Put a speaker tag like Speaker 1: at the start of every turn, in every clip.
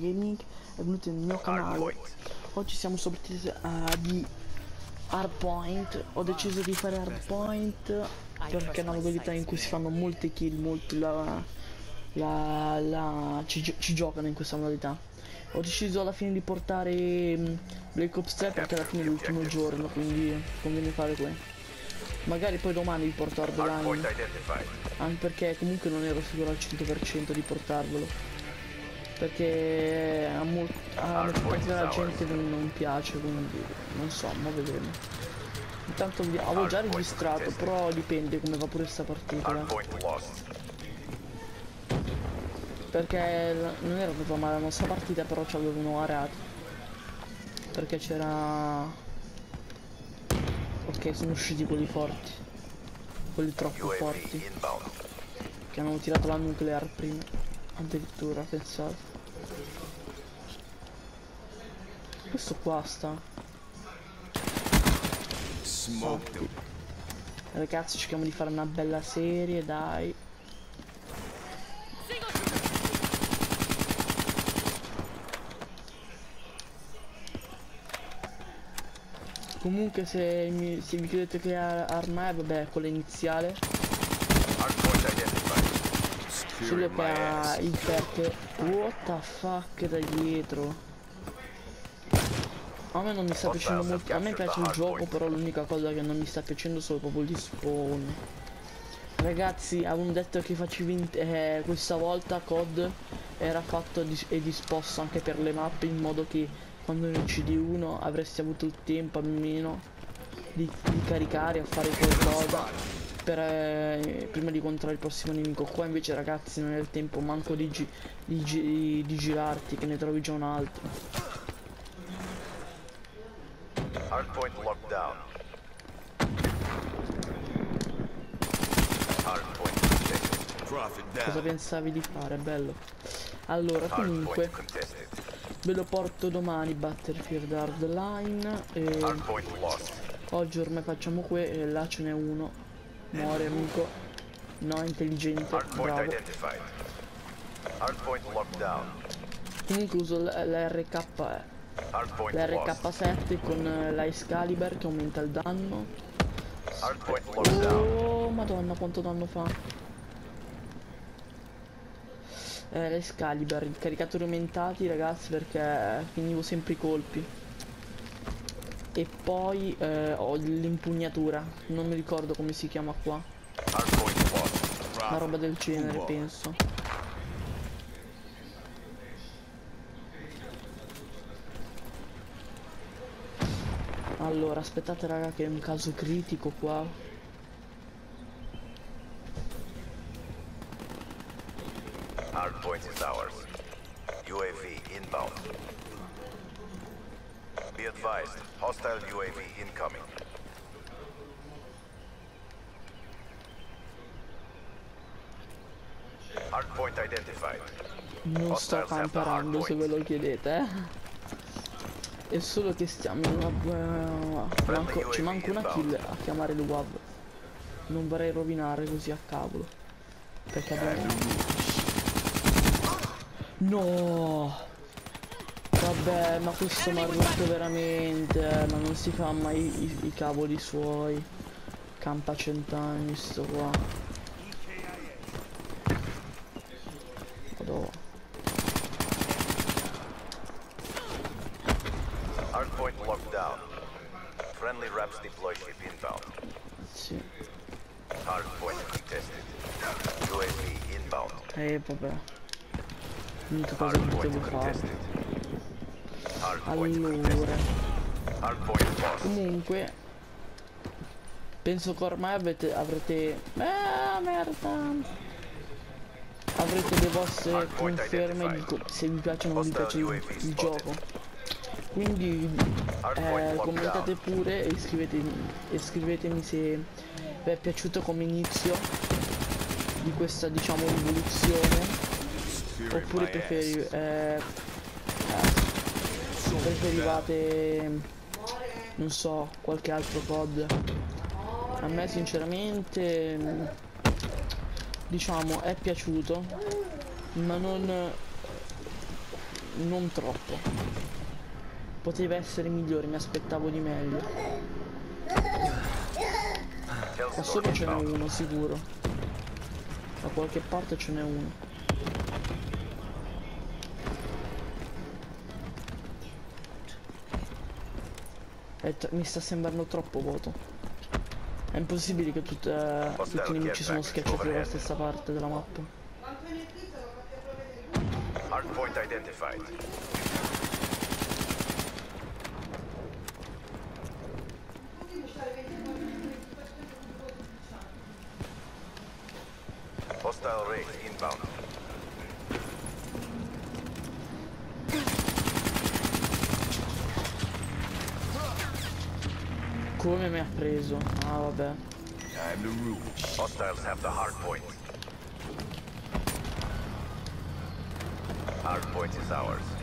Speaker 1: Gaming è venuto nel mio canale. oggi siamo soprattutto uh, di Hardpoint ho deciso di fare Hardpoint perché è una modalità in cui si fanno molte kill molti la, la, la ci, ci, giocano in questa modalità. Ho deciso alla fine di portare um, Black Ops 3 perché alla fine è l'ultimo giorno quindi conviene fare questo magari poi domani vi porto Hardline anche perché comunque non ero sicuro al 100% di portarvelo perché a, molto, a gente non, non, piace quindi non so ma vedremo. Intanto avevo già registrato però dipende come va pure sta partita. Perché non era proprio male la nostra partita però ci avevano arato perché c'era ok sono usciti quelli forti. Quelli troppo forti. che hanno tirato la nuclear prima. Addirittura pensate questo qua sta. Smoke. Ragazzi cerchiamo di fare una bella serie, dai. Comunque se mi, se vi chiedete che arma è, vabbè, quella iniziale. Solo che ha il perché. What the fuck da dietro? A me non mi sta piacendo molto, a me piace il gioco però l'unica cosa che non mi sta piacendo sono proprio gli spawn. Ragazzi avevano detto che facevi eh, questa volta COD era fatto e disposto anche per le mappe in modo che quando ne uccidi uno avresti avuto il tempo almeno di, di caricare a fare qualcosa per, eh, prima di incontrare il prossimo nemico qua invece ragazzi non è il tempo manco di, gi di, gi di girarti che ne trovi già un altro Hardpoint locked down. Cosa pensavi di fare? Bello. Allora, comunque ve lo porto domani Battlefield Hardline e oggi ormai facciamo qui e là ce n'è uno. Muore amico. No, intelligente. Bravo. Comunque uso l'RK l'RK7 con la Excalibur che aumenta il danno. Oh madonna quanto danno fa. Eh, l'Excalibur, i caricatori aumentati ragazzi perché finivo sempre i colpi e poi eh, ho l'impugnatura non mi ricordo come si chiama qua una roba del genere penso Allora, aspettate raga che è un caso critico qua. Hardpoint is ours. Advised, hostile UAV incoming. Hardpoint identified. Non sto camperando se ve lo chiedete, eh. È solo che stiamo in una ci manca una kill a chiamare il WAV. Non vorrei rovinare così a cavolo. Perché abbiamo... No! Vabbè, ma questo mi ha rotto veramente, ma non si fa mai i, i cavoli suoi. Campa cent'anni sto qua. Madonna. Hardpoint locked down. Friendly Raps deploy ship inbound. Sì. Hardpoint contested. UAV inbound. Eh vabbè. Niente cosa devo fare. Allora. Comunque. Penso che ormai avete, avrete... Ah, merda! Avrete le vostre conferme di se vi piace o non vi piace il, il gioco quindi eh, commentate pure e iscrivetemi, e iscrivetemi se vi è piaciuto come inizio di questa diciamo rivoluzione oppure preferi, eh, preferivate non so qualche altro pod a me sinceramente diciamo è piaciuto ma non non troppo. Poteva essere migliore, mi aspettavo di meglio. Qua sopra ce n'è uno sicuro. Da qualche parte ce n'è uno. Mi sta sembrando troppo vuoto. È impossibile che tut, eh, tutti i nemici sono schiacciati dalla stessa parte della mappa. Hardpoint identified. Hostile race inbound. Come mi ha preso? Ah vabbè. Time to move. Hostiles have the hard point. Hard point is ours.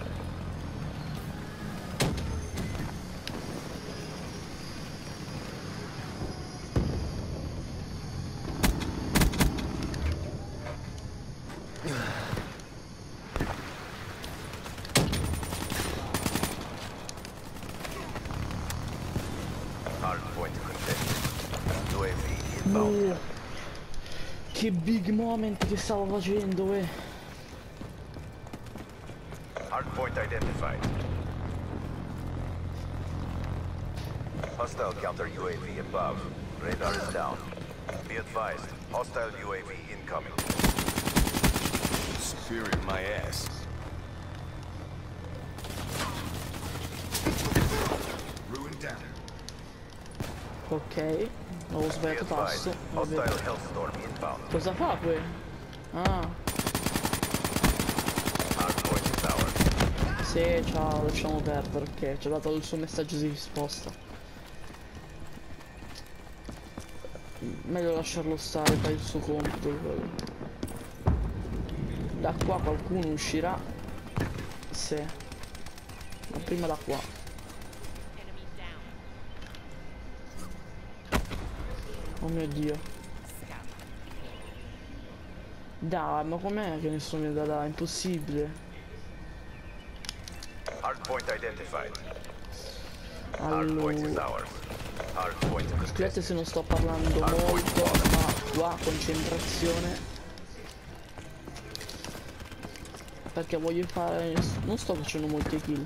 Speaker 1: Che big moment che stavo facendo, eh. Hardpoint identified. Hostile counter UAV above. Radar is down. Be advised, hostile UAV incoming. Superior my ass. Ruined down. Ok. Ho sbagliato tasto. Cosa fa qui? Ah. Sì, ciao, lasciamo perdere, ok. Ci ha dato il suo messaggio di risposta. Meglio lasciarlo stare, fa il suo compito. Da qua qualcuno uscirà. Sì. Ma prima da qua. Oh mio dio. Dai, ma com'è che nessuno mi dà da? È impossibile. Hardpoint identified. Allora. Scusate se non sto parlando molto, ma qua concentrazione. Perché voglio fare... Non sto facendo molte kill.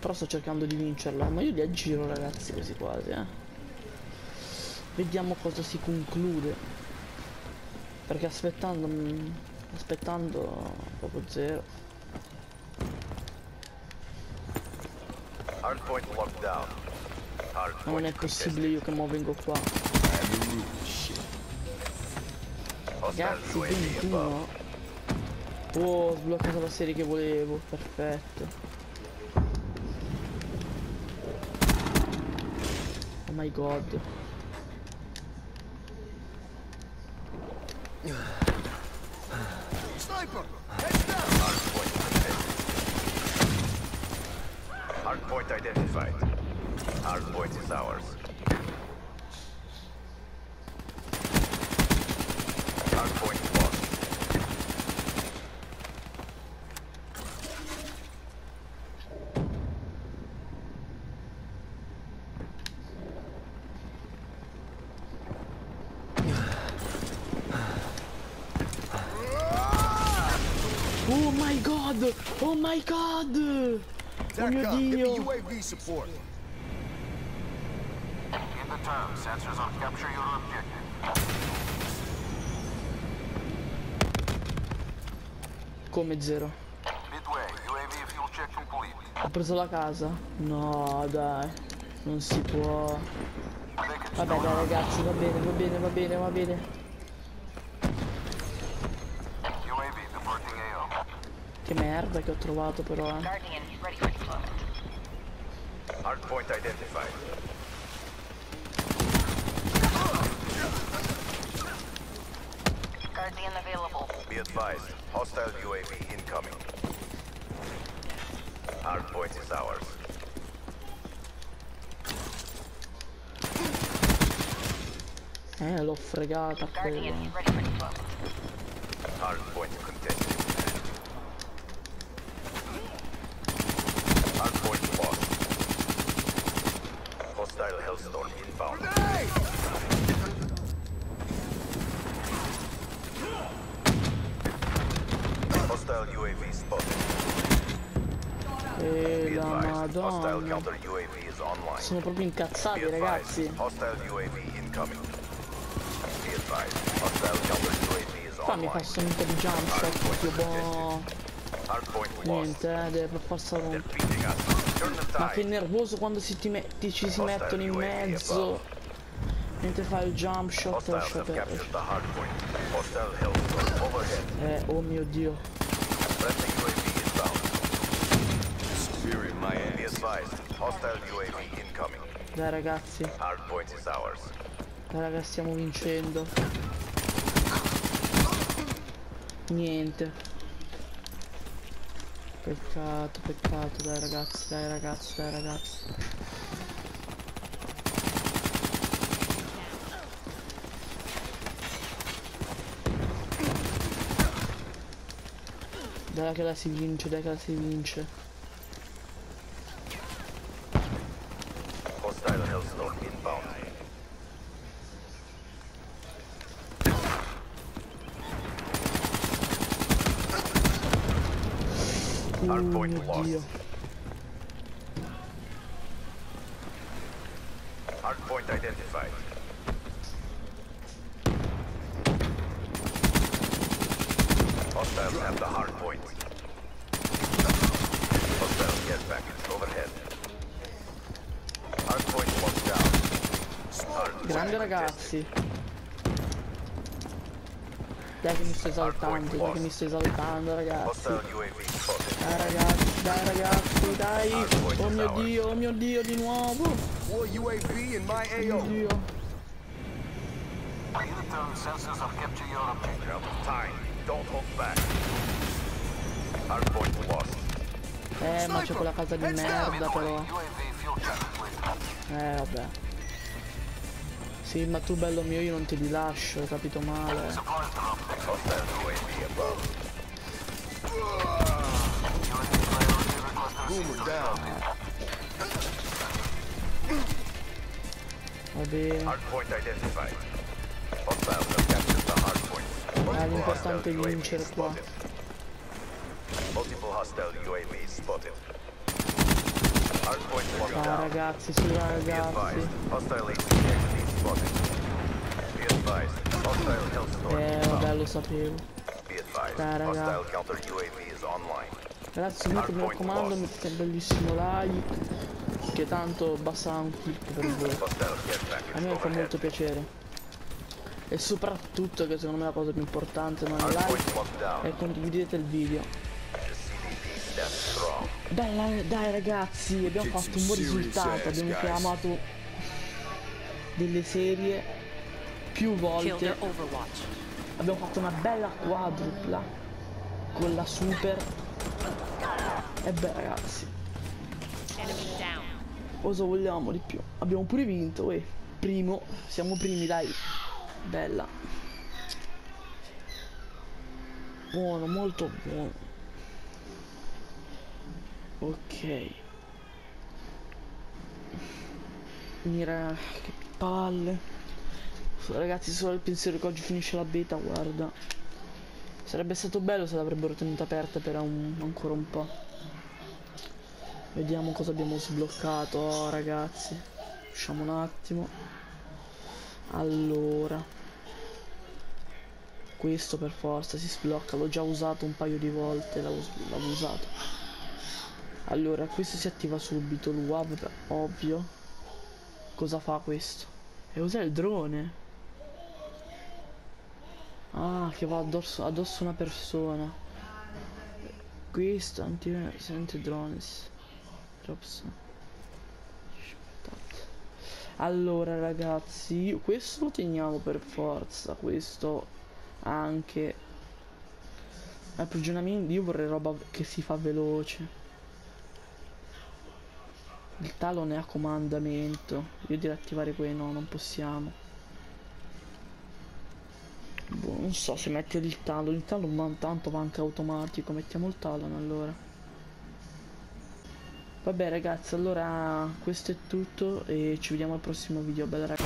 Speaker 1: Però sto cercando di vincerla. Ma io li aggiro ragazzi quasi quasi, eh. Vediamo cosa si conclude. Perché aspettando... Aspettando... Proprio zero. Non è possibile io che mo vengo qua. Ragazzi, 21. Oh, ho sbloccato la serie che volevo. Perfetto. Oh my god. Sniper! Heads down! Hardpoint identified. Hardpoint is ours. My god! Oh mio dio! UAV support. In the term, sensors on capture your objective. Come zero? Ho preso la casa? No, dai. Non si può. Vabbè dai ragazzi, va bene, va bene, va bene, va bene. Che merda che ho trovato però eh. Hardpoint identified. Guardian available. Be advised, hostile UAV incoming. Hardpoint is ours. Eh, l'ho fregata quella. Hardpoint contested. E
Speaker 2: Be
Speaker 1: la
Speaker 2: advised, hostile
Speaker 1: madonna.
Speaker 2: counter UAV is online.
Speaker 1: Sono proprio incazzati ragazzi. Qua mi fa un po' di jump shot proprio boh. Niente, eh, deve per forza rompere. Ma che nervoso quando si ti, metti, ci si mettono in mezzo. Mentre fai il jump shot
Speaker 2: Hostiles
Speaker 1: lascia perdere. Eh, oh mio dio.
Speaker 3: Spearing my
Speaker 2: Be advised, hostile UAV.
Speaker 1: Dai ragazzi, dai ragazzi stiamo vincendo. Niente. Peccato, peccato, dai ragazzi, dai ragazzi, dai ragazzi. Dai che la si vince, dai che la si vince.
Speaker 2: Hardpoint
Speaker 1: mio
Speaker 2: lost.
Speaker 1: dio.
Speaker 2: Hardpoint identified. Hostiles have the hardpoint. Hostile get package overhead. Hardpoint locked down. Hardpoint
Speaker 1: Grande ragazzi. Dai che mi sto esaltando, dai che mi sto esaltando ragazzi. Dai ragazzi, dai ragazzi, dai. Oh mio dio, oh mio dio di nuovo. Oh mio dio. Eh ma c'è quella casa di merda però. Eh vabbè. Sì ma tu bello mio io non ti rilascio, hai capito male. Va bene.
Speaker 2: Multiple
Speaker 1: l'importante è vincere qua.
Speaker 2: Multiple hostile UAV spotted.
Speaker 1: Ah ragazzi, sì ragazzi. Eh vabbè lo sapevo. Dai, raga. Ragazzi mi raccomando mettete un bellissimo like. Che tanto basta un click per voi. A me fa molto piacere. E soprattutto che secondo me la cosa più importante non è like e condividete il video. Bella, dai ragazzi, abbiamo fatto un buon risultato, abbiamo chiamato delle serie più volte, abbiamo fatto una bella quadrupla con la super. E beh ragazzi, cosa vogliamo di più? Abbiamo pure vinto, e primo, siamo primi dai, bella. Buono, molto buono. Ok. Mira, che palle. Ragazzi, solo il pensiero che oggi finisce la beta, guarda. Sarebbe stato bello se l'avrebbero tenuta aperta per un- ancora un po'. Vediamo cosa abbiamo sbloccato, oh, ragazzi. Usciamo un attimo. Allora. Questo per forza si sblocca, l'ho già usato un paio di volte, l'avevo usato. Allora, questo si attiva subito, l'UAV, ovvio. Cosa fa questo? E cos'è il drone? Ah, che va addosso, addosso una persona. Questo anti sente drones. Drops. Allora ragazzi, questo lo teniamo per forza, questo anche. Approvvigionamento, io vorrei roba che si fa veloce. Il talon è a comandamento. Io direi attivare quelli no, non possiamo. Boh, non so se mettere il talon. Il talon ma tanto anche automatico. Mettiamo il talon allora. Vabbè ragazzi, allora questo è tutto e ci vediamo al prossimo video. Bella ragazzi.